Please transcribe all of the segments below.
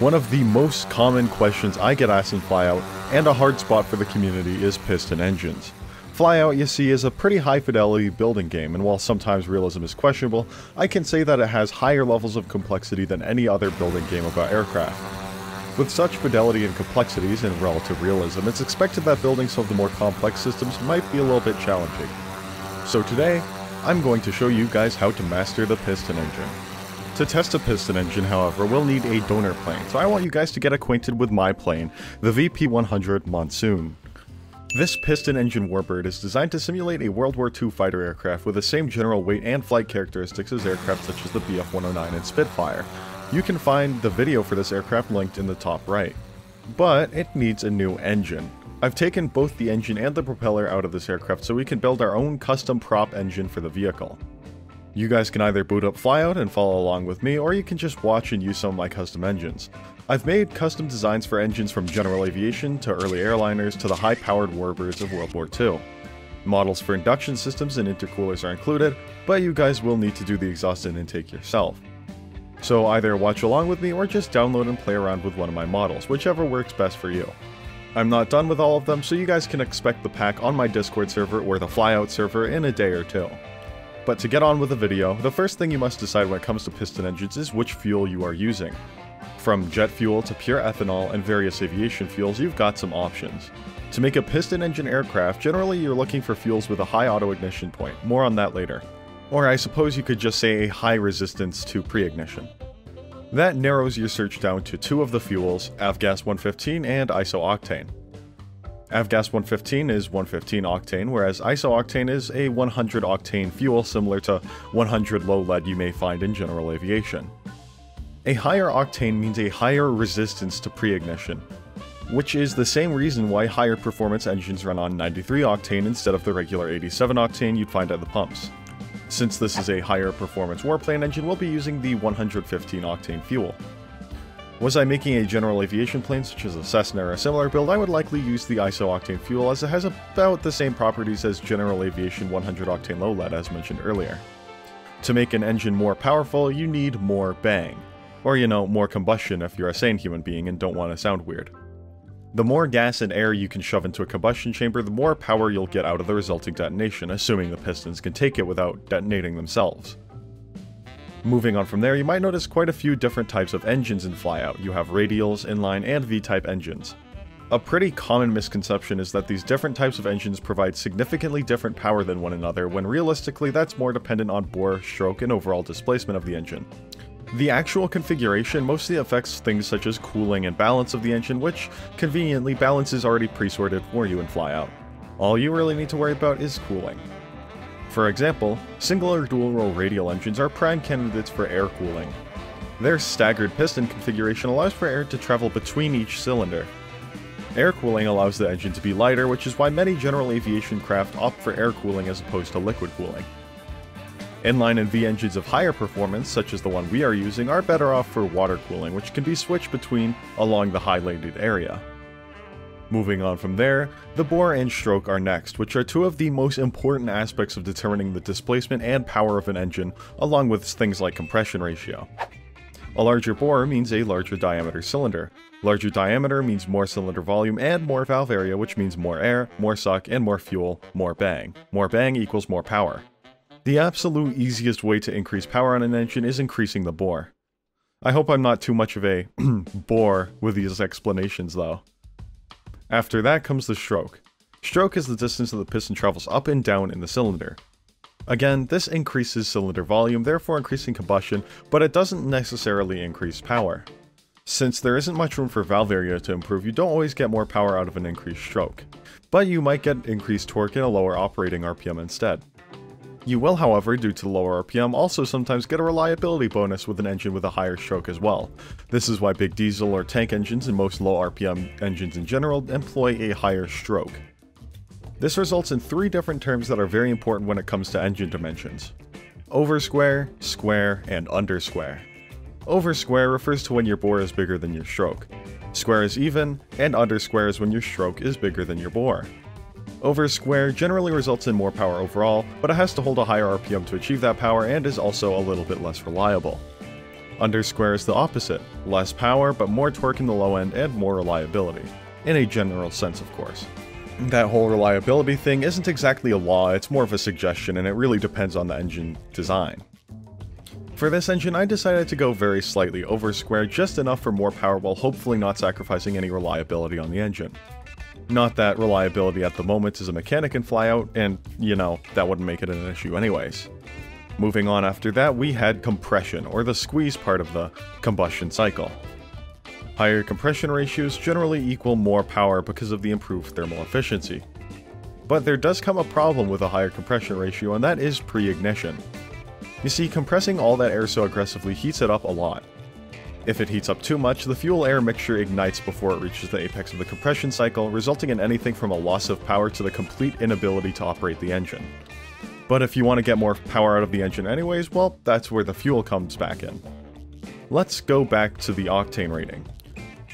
One of the most common questions I get asked in Flyout, and a hard spot for the community, is piston engines. Flyout, you see, is a pretty high fidelity building game, and while sometimes realism is questionable, I can say that it has higher levels of complexity than any other building game about aircraft. With such fidelity and complexities and relative realism, it's expected that building some of the more complex systems might be a little bit challenging. So today, I'm going to show you guys how to master the piston engine. To test a piston engine, however, we'll need a donor plane, so I want you guys to get acquainted with my plane, the VP-100 Monsoon. This piston engine warbird is designed to simulate a World War II fighter aircraft with the same general weight and flight characteristics as aircraft such as the Bf-109 and Spitfire, you can find the video for this aircraft linked in the top right. But it needs a new engine. I've taken both the engine and the propeller out of this aircraft so we can build our own custom prop engine for the vehicle. You guys can either boot up Flyout and follow along with me, or you can just watch and use some of my custom engines. I've made custom designs for engines from general aviation to early airliners to the high-powered warbirds of World War II. Models for induction systems and intercoolers are included, but you guys will need to do the exhaust and intake yourself. So either watch along with me or just download and play around with one of my models, whichever works best for you. I'm not done with all of them, so you guys can expect the pack on my Discord server or the Flyout server in a day or two. But to get on with the video, the first thing you must decide when it comes to piston engines is which fuel you are using. From jet fuel to pure ethanol and various aviation fuels, you've got some options. To make a piston engine aircraft, generally you're looking for fuels with a high auto ignition point, more on that later. Or I suppose you could just say a high resistance to pre-ignition. That narrows your search down to two of the fuels, Avgas 115 and isooctane. Avgas 115 is 115 octane, whereas isooctane is a 100 octane fuel similar to 100 low lead you may find in general aviation. A higher octane means a higher resistance to pre-ignition, which is the same reason why higher performance engines run on 93 octane instead of the regular 87 octane you'd find at the pumps. Since this is a higher performance warplane engine, we'll be using the 115 octane fuel. Was I making a general aviation plane such as a Cessna or a similar build, I would likely use the iso-octane fuel as it has about the same properties as general aviation 100 octane low lead as mentioned earlier. To make an engine more powerful, you need more bang. Or you know, more combustion if you're a sane human being and don't want to sound weird. The more gas and air you can shove into a combustion chamber, the more power you'll get out of the resulting detonation, assuming the pistons can take it without detonating themselves. Moving on from there, you might notice quite a few different types of engines in Flyout. You have radials, inline, and V-type engines. A pretty common misconception is that these different types of engines provide significantly different power than one another, when realistically that's more dependent on bore, stroke, and overall displacement of the engine. The actual configuration mostly affects things such as cooling and balance of the engine, which, conveniently, balance is already pre-sorted for you in Flyout. All you really need to worry about is cooling. For example, single or dual row radial engines are prime candidates for air cooling. Their staggered piston configuration allows for air to travel between each cylinder. Air cooling allows the engine to be lighter, which is why many general aviation craft opt for air cooling as opposed to liquid cooling. Inline and V engines of higher performance, such as the one we are using, are better off for water cooling, which can be switched between along the highlighted area. Moving on from there, the bore and stroke are next, which are two of the most important aspects of determining the displacement and power of an engine, along with things like compression ratio. A larger bore means a larger diameter cylinder. Larger diameter means more cylinder volume and more valve area, which means more air, more suck, and more fuel, more bang. More bang equals more power. The absolute easiest way to increase power on an engine is increasing the bore. I hope I'm not too much of a bore with these explanations though. After that comes the stroke. Stroke is the distance that the piston travels up and down in the cylinder. Again, this increases cylinder volume, therefore increasing combustion, but it doesn't necessarily increase power. Since there isn't much room for valve area to improve, you don't always get more power out of an increased stroke. But you might get increased torque and a lower operating RPM instead. You will, however, due to lower RPM, also sometimes get a reliability bonus with an engine with a higher stroke as well. This is why big diesel or tank engines and most low RPM engines in general employ a higher stroke. This results in three different terms that are very important when it comes to engine dimensions. Oversquare, square, and undersquare. Oversquare refers to when your bore is bigger than your stroke. Square is even, and under square is when your stroke is bigger than your bore. Over square generally results in more power overall, but it has to hold a higher RPM to achieve that power and is also a little bit less reliable. Undersquare is the opposite, less power but more torque in the low end and more reliability. In a general sense, of course. That whole reliability thing isn't exactly a law, it's more of a suggestion and it really depends on the engine design. For this engine, I decided to go very slightly over square, just enough for more power while hopefully not sacrificing any reliability on the engine. Not that reliability at the moment is a mechanic in Flyout, and, you know, that wouldn't make it an issue anyways. Moving on after that, we had compression, or the squeeze part of the combustion cycle. Higher compression ratios generally equal more power because of the improved thermal efficiency. But there does come a problem with a higher compression ratio, and that is pre-ignition. You see, compressing all that air so aggressively heats it up a lot. If it heats up too much, the fuel-air mixture ignites before it reaches the apex of the compression cycle, resulting in anything from a loss of power to the complete inability to operate the engine. But if you want to get more power out of the engine anyways, well, that's where the fuel comes back in. Let's go back to the octane rating.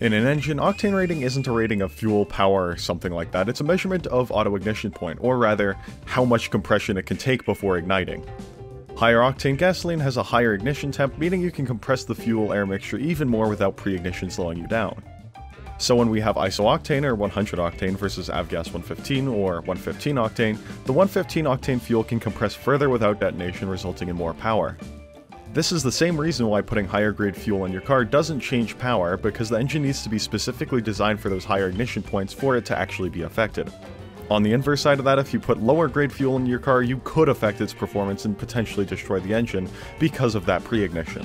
In an engine, octane rating isn't a rating of fuel power or something like that, it's a measurement of auto ignition point, or rather, how much compression it can take before igniting. Higher octane gasoline has a higher ignition temp, meaning you can compress the fuel-air mixture even more without pre-ignition slowing you down. So when we have isooctane or 100 octane versus avgas 115 or 115 octane, the 115 octane fuel can compress further without detonation resulting in more power. This is the same reason why putting higher grade fuel in your car doesn't change power, because the engine needs to be specifically designed for those higher ignition points for it to actually be effective. On the inverse side of that, if you put lower grade fuel in your car, you could affect its performance and potentially destroy the engine because of that pre-ignition.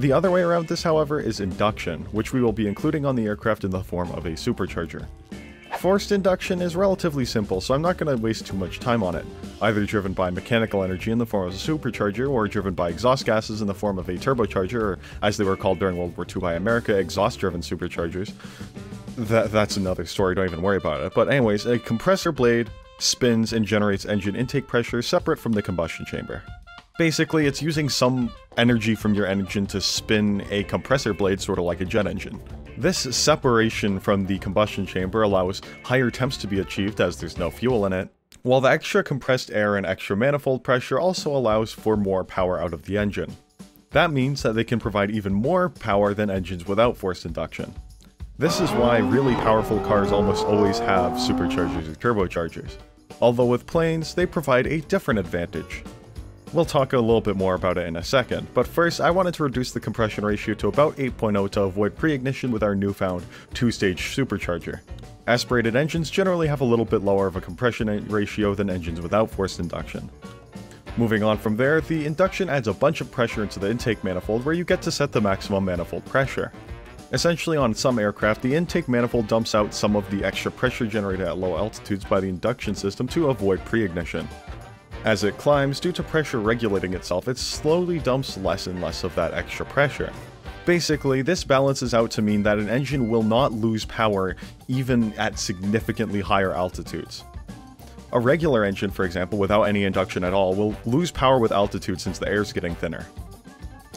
The other way around this, however, is induction, which we will be including on the aircraft in the form of a supercharger. Forced induction is relatively simple, so I'm not going to waste too much time on it, either driven by mechanical energy in the form of a supercharger, or driven by exhaust gases in the form of a turbocharger, or as they were called during World War II by America, exhaust-driven superchargers that that's another story, don't even worry about it. But anyways, a compressor blade spins and generates engine intake pressure separate from the combustion chamber. Basically, it's using some energy from your engine to spin a compressor blade sort of like a jet engine. This separation from the combustion chamber allows higher temps to be achieved as there's no fuel in it, while the extra compressed air and extra manifold pressure also allows for more power out of the engine. That means that they can provide even more power than engines without forced induction. This is why really powerful cars almost always have superchargers or turbochargers. Although with planes, they provide a different advantage. We'll talk a little bit more about it in a second, but first I wanted to reduce the compression ratio to about 8.0 to avoid pre-ignition with our newfound two-stage supercharger. Aspirated engines generally have a little bit lower of a compression ratio than engines without forced induction. Moving on from there, the induction adds a bunch of pressure into the intake manifold where you get to set the maximum manifold pressure. Essentially, on some aircraft, the intake manifold dumps out some of the extra pressure generated at low altitudes by the induction system to avoid pre-ignition. As it climbs, due to pressure regulating itself, it slowly dumps less and less of that extra pressure. Basically, this balances out to mean that an engine will not lose power even at significantly higher altitudes. A regular engine, for example, without any induction at all, will lose power with altitude since the air is getting thinner.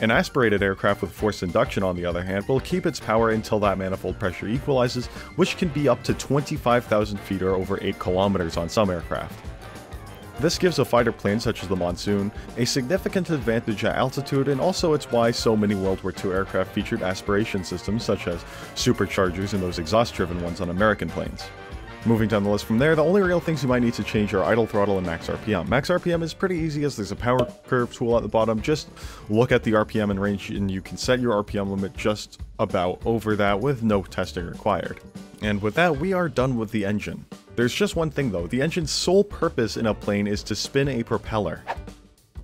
An aspirated aircraft with forced induction, on the other hand, will keep its power until that manifold pressure equalizes, which can be up to 25,000 feet or over 8 kilometers on some aircraft. This gives a fighter plane such as the Monsoon a significant advantage at altitude and also it's why so many World War II aircraft featured aspiration systems such as superchargers and those exhaust-driven ones on American planes. Moving down the list from there, the only real things you might need to change are idle throttle and max RPM. Max RPM is pretty easy as there's a power curve tool at the bottom. Just look at the RPM and range and you can set your RPM limit just about over that with no testing required. And with that, we are done with the engine. There's just one thing though, the engine's sole purpose in a plane is to spin a propeller.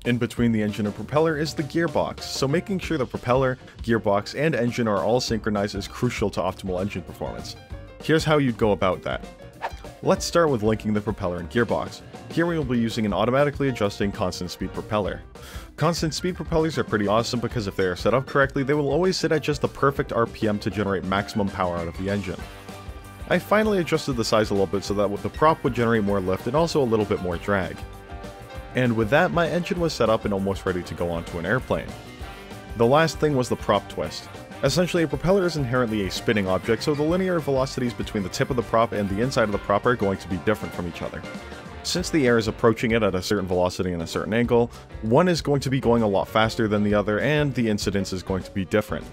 In between the engine and propeller is the gearbox, so making sure the propeller, gearbox, and engine are all synchronized is crucial to optimal engine performance. Here's how you'd go about that. Let's start with linking the propeller and gearbox. Here we will be using an automatically adjusting constant speed propeller. Constant speed propellers are pretty awesome because if they are set up correctly, they will always sit at just the perfect RPM to generate maximum power out of the engine. I finally adjusted the size a little bit so that the prop would generate more lift and also a little bit more drag. And with that, my engine was set up and almost ready to go onto an airplane. The last thing was the prop twist. Essentially, a propeller is inherently a spinning object, so the linear velocities between the tip of the prop and the inside of the prop are going to be different from each other. Since the air is approaching it at a certain velocity and a certain angle, one is going to be going a lot faster than the other and the incidence is going to be different.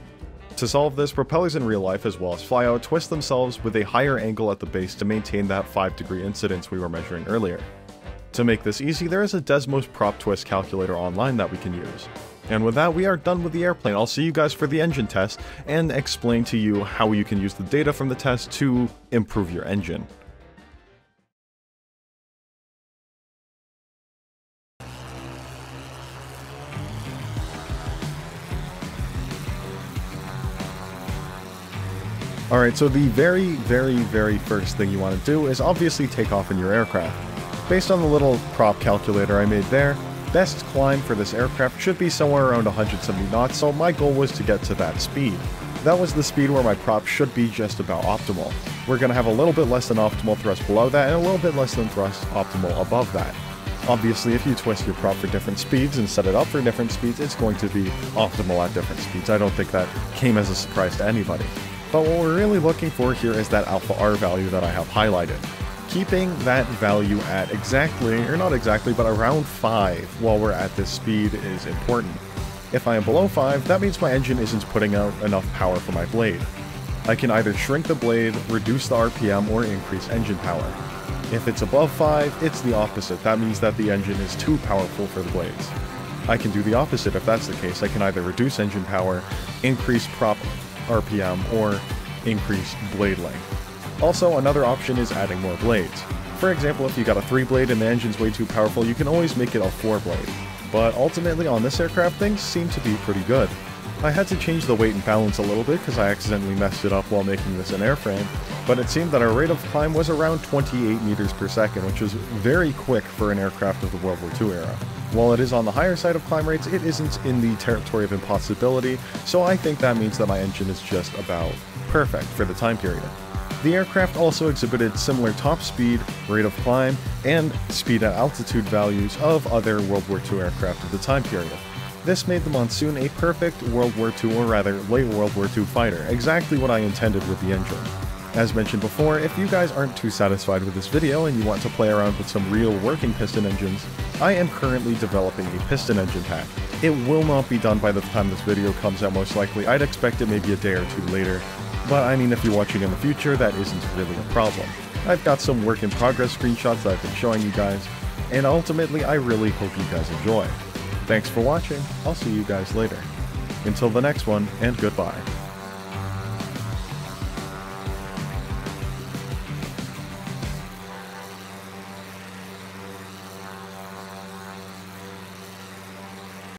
To solve this, propellers in real life as well as flyout twist themselves with a higher angle at the base to maintain that 5 degree incidence we were measuring earlier. To make this easy, there is a Desmos prop twist calculator online that we can use. And with that, we are done with the airplane. I'll see you guys for the engine test and explain to you how you can use the data from the test to improve your engine. Alright, so the very, very, very first thing you want to do is obviously take off in your aircraft. Based on the little prop calculator I made there, best climb for this aircraft should be somewhere around 170 knots, so my goal was to get to that speed. That was the speed where my prop should be just about optimal. We're going to have a little bit less than optimal thrust below that, and a little bit less than thrust optimal above that. Obviously, if you twist your prop for different speeds and set it up for different speeds, it's going to be optimal at different speeds. I don't think that came as a surprise to anybody. But what we're really looking for here is that alpha R value that I have highlighted. Keeping that value at exactly, or not exactly, but around 5 while we're at this speed is important. If I am below 5, that means my engine isn't putting out enough power for my blade. I can either shrink the blade, reduce the RPM, or increase engine power. If it's above 5, it's the opposite. That means that the engine is too powerful for the blades. I can do the opposite if that's the case. I can either reduce engine power, increase prop RPM, or increase blade length. Also, another option is adding more blades. For example, if you got a 3 blade and the engine's way too powerful, you can always make it a 4 blade. But ultimately on this aircraft, things seem to be pretty good. I had to change the weight and balance a little bit because I accidentally messed it up while making this an airframe, but it seemed that our rate of climb was around 28 meters per second, which was very quick for an aircraft of the World War II era. While it is on the higher side of climb rates, it isn't in the territory of impossibility, so I think that means that my engine is just about perfect for the time period. The aircraft also exhibited similar top speed, rate of climb, and speed at altitude values of other World War II aircraft of the time period. This made the Monsoon a perfect World War II or rather late World War II fighter, exactly what I intended with the engine. As mentioned before, if you guys aren't too satisfied with this video and you want to play around with some real working piston engines, I am currently developing a piston engine pack. It will not be done by the time this video comes out most likely, I'd expect it maybe a day or two later, but I mean if you're watching in the future, that isn't really a problem. I've got some work in progress screenshots that I've been showing you guys, and ultimately I really hope you guys enjoy. Thanks for watching, I'll see you guys later. Until the next one, and goodbye.